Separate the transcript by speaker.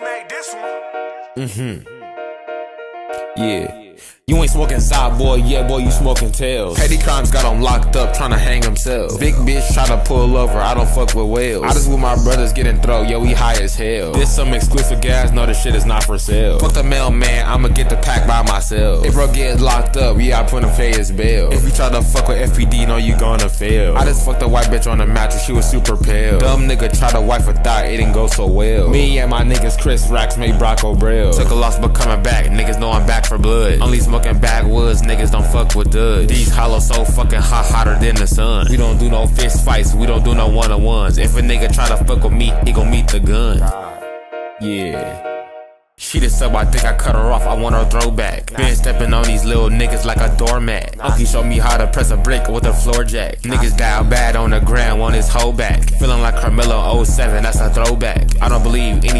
Speaker 1: made this one.
Speaker 2: Mm-hmm. Yeah. You ain't smoking side, boy, yeah, boy, you smoking tails. Petty crimes got him locked up, trying to hang himself. Big bitch try to pull over, I don't fuck with whales. I just with my brothers getting throw, yo, we high as hell. This some exclusive gas, no, this shit is not for sale. Fuck the mailman, I'ma get the pack by myself. If bro get locked up, I put him pay his bail. If you try to fuck with FPD, know you gonna fail. I just fucked a white bitch on the mattress, she was super pale. Dumb nigga try to wife a thought, it didn't go so well. Me and my niggas Chris Racks made Brock O'Brien. Took a loss but coming back, niggas know I'm back for blood. Only smoking backwoods niggas don't fuck with duds. These hollows so fucking hot, hotter than the sun. We don't do no fist fights, we don't do no one on ones. If a nigga try to fuck with me, he gon' meet the gun. Yeah. She the sub, I think I cut her off, I want her throwback. Been stepping on these little niggas like a doormat. Unky showed me how to press a brick with a floor jack. Niggas down bad on the ground, want his whole back. Feeling like Carmelo 07, that's a throwback. I don't believe any